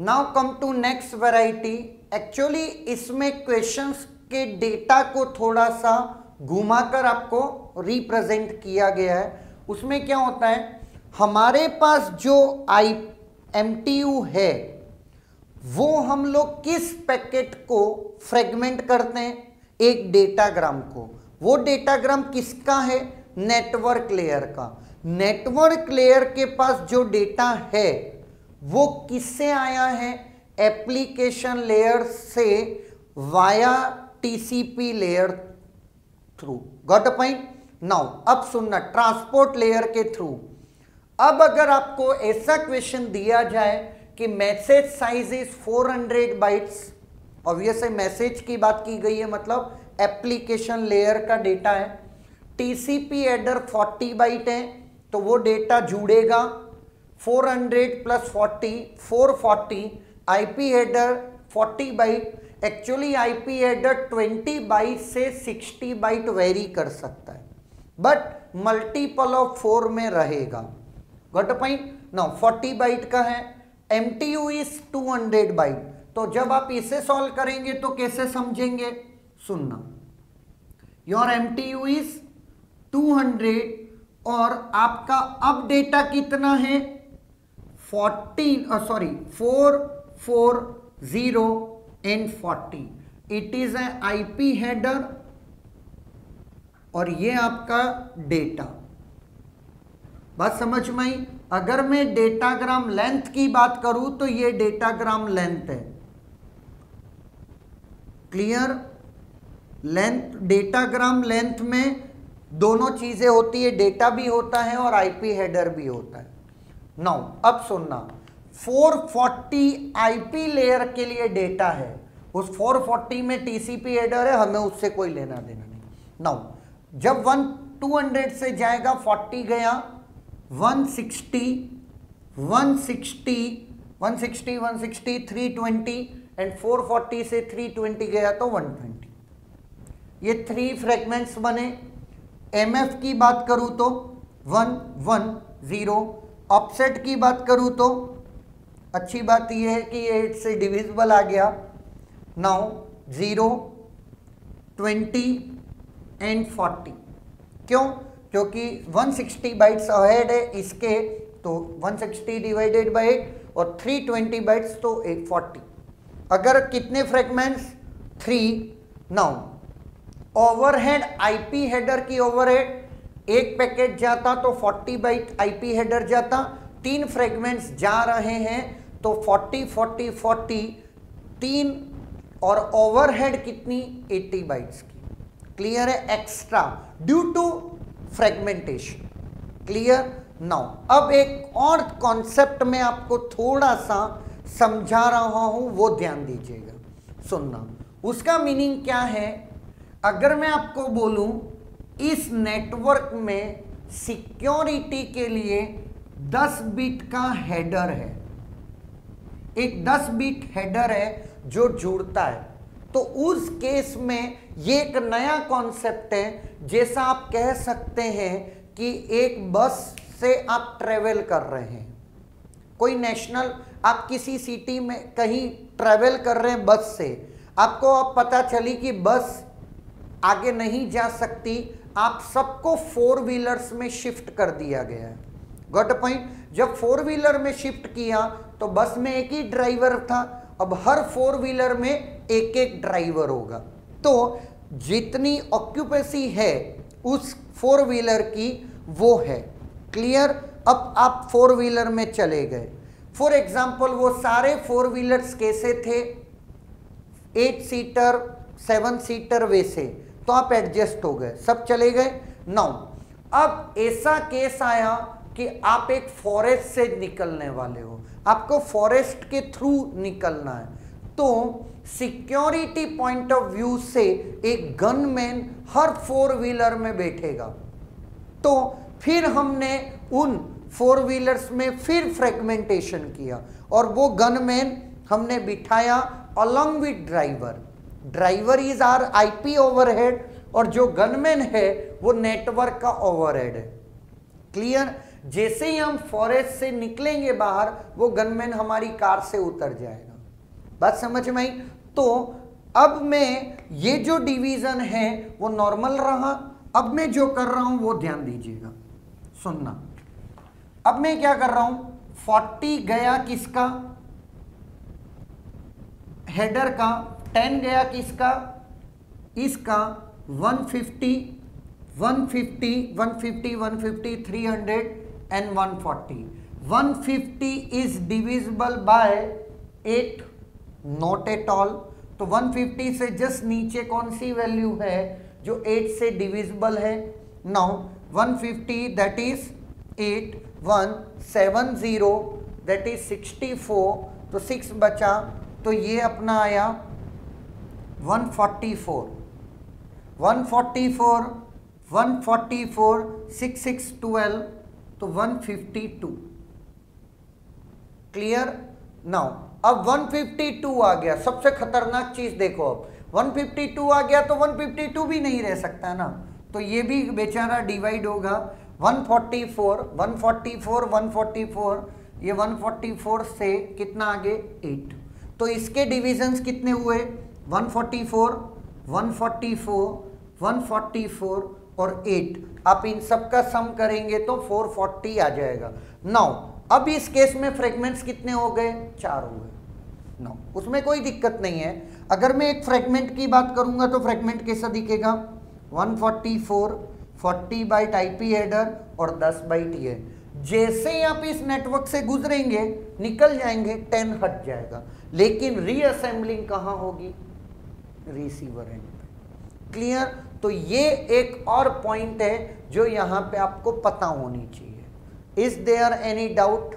Now come to next variety actually इसमें questions के data को थोड़ा सा घुमाकर आपको रिप्रेजेंट किया गया है। उसमें क्या होता है? हमारे पास जो आई एम है, वो हम लोग किस पैकेट को फ्रेगमेंट करते हैं? एक डेटाग्राम को। वो डेटाग्राम किसका है? नेटवर्क लेयर का। नेटवर्क लेयर के पास जो डेटा है वो किससे आया है? एप्लीकेशन लेयर से via TCP layer through got a point now अब सुनना ट्रांसपोर्ट लेयर के थ्रू अब अगर आपको ऐसा क्वेश्चन दिया जाए कि message size is 400 bytes obvious है मैसेज की बात की गई है मतलब एप्लीकेशन लेयर का डेटा है। टीसीपी एडर 40 बाइट है तो वो डेटा जुड़ेगा। 400 plus 40 440 IP header 40 byte actually IP header 20 byte से 60 बाइट वेरी कर सकता है। बट मल्टीपल ऑफ़ फोर में रहेगा। गॉट पॉइंट नो 40 बाइट का है M T U is two hundred byte तो जब आप इसे सॉल्व करेंगे तो कैसे समझेंगे? सुनना। Your M T U is two hundred और आपका अब डेटा कितना है? Fourteen sorry four four zero and forty it is a IP header और ये आपका डेटा बात समझ में आई? अगर मैं डेटाग्राम लेंथ की बात करूँ तो ये डेटाग्राम लेंथ है। क्लियर लेंथ डेटाग्राम लेंथ में दोनों चीज़ें होती है डेटा भी होता है और आईपी हेडर भी होता है। नाउ, अब सुनना। 440 आईपी लेयर के लिए डेटा है। उस 440 में टीसीपी एडर है, हमें उससे कोई लेना देना नहीं। नाउ, जब वन 200 से जाएगा 40 गया 160 160 160 160 320 एंड 440 से 320 गया तो 120 ये थ्री फ्रेगमेंट्स बने। एम एफ़ की बात करूँ तो वन वन ज़ीरो ऑफसेट की बात करूँ तो अच्छी बात यह है कि एट से डिविजिबल आ गया। Now zero twenty and forty क्यों? क्योंकि 160 बाइट्स अहेड है इसके तो 160 डिवाइडेड बाई एट और 320 बाइट्स तो 840 अगर कितने fragments three now overhead IP header की ओवरहेड एक पैकेट जाता तो 40 बाइट आईपी हेडर जाता, तीन फ्रेगमेंट्स जा रहे हैं तो 40 40 40 तीन और ओवरहेड कितनी? 80 बाइट्स की। क्लियर है? Extra. Due to fragmentation. Clear? Now, अब एक और कॉन्सेप्ट में आपको थोड़ा सा समझा रहा हूँ, वो ध्यान दीजिएगा। सुनना। उसका मीनिंग क्या है? अगर मैं आपको बोलूँ इस नेटवर्क में सिक्योरिटी के लिए 10 बिट का हेडर है। एक 10 बिट हेडर है जो जुड़ता है। तो उस केस में ये एक नया कॉन्सेप्ट है, जैसा आप कह सकते हैं कि एक बस से आप ट्रेवल कर रहे हैं। कोई नेशनल आप किसी सिटी में कहीं ट्रेवल कर रहे हैं बस से, आपको अब पता चली कि बस आगे नहीं जा सकती आप सबको फोर व्हीलर्स में शिफ्ट कर दिया गया है। गॉट पॉइंट जब फोर व्हीलर में शिफ्ट किया तो बस में एक ही ड्राइवर था। अब हर फोर व्हीलर में एक एक ड्राइवर होगा। तो जितनी ऑक्यूपेसी है, उस फोर व्हीलर की वो है। क्लियर अब आप फोर व्हीलर में चले गए। फॉर एग्ज़ाम्पल वो सारे फोर व्हीलर्स कैसे थे? एट सीटर सेवन सीटर वैसे तो आप एडजस्ट हो गए, सब चले गए। नौ अब ऐसा केस आया कि आप एक फॉरेस्ट से निकलने वाले हो। आपको फॉरेस्ट के थ्रू निकलना है। तो सिक्योरिटी पॉइंट ऑफ़ व्यू से एक गनमैन हर फोर व्हीलर में बैठेगा। तो फिर हमने उन फोर व्हीलर्स में फिर फ्रेगमेंटेशन किया और वो गनमैन हमने बिठाया along with driver driver is our IP overhead और जो गनमैन है, वो नेटवर्क का ओवरहेड है। क्लियर जैसे ही हम फॉरेस्ट से निकलेंगे बाहर, वो गनमैन हमारी कार से उतर जाएगा। बात समझ में आई? तो अब मैं ये जो डिवीज़न है, वो नॉर्मल रहा। अब मैं जो कर रहा हूँ, वो ध्यान दीजिएगा। सुनना। अब मैं क्या कर रहा हूँ? 40 गया किसका? हेडर का। 10 गया किसका? इसका 150 150 150 150 300 and 140 150 is divisible by 8 not at all तो 150 से जस्ट नीचे कौन सी वैल्यू है जो 8 से डिविजिबल है? Now 150 that is 8 1 7 0 that is 64 तो 6 बचा। तो ये अपना आया 144 144 144 6 6 12 तो 152 क्लियर नाउ अब 152 आ गया। सबसे खतरनाक चीज़ देखो अब। 152 आ गया तो 152 भी नहीं रह सकता ना। तो ये भी बेचारा डिवाइड होगा। 144 144 144 ये 144 से कितना आगे? 8 तो इसके डिविजन्स कितने हुए? 144 144 144 और 8 आप इन सब का सम करेंगे तो 440 आ जाएगा। नौ अब इस केस में फ्रेगमेंट्स कितने हो गए? चार हो गए। नौ उसमें कोई दिक्कत नहीं है। अगर मैं एक फ्रेगमेंट की बात करूँगा तो फ्रेगमेंट कैसा दिखेगा? 144 40 बाइट आईपी हेडर और 10 बाइट ये जैसे ही आप इस नेटवर्क से गुजरेंगे, निकल जाएँगे 10 हट जाएगा। लेकिन रीअसेंबलिंग कहाँ होगी? रिसीवर एंड पे क्लियर तो ये एक और पॉइंट है जो यहाँ पे आपको पता होनी चाहिए। Is there any doubt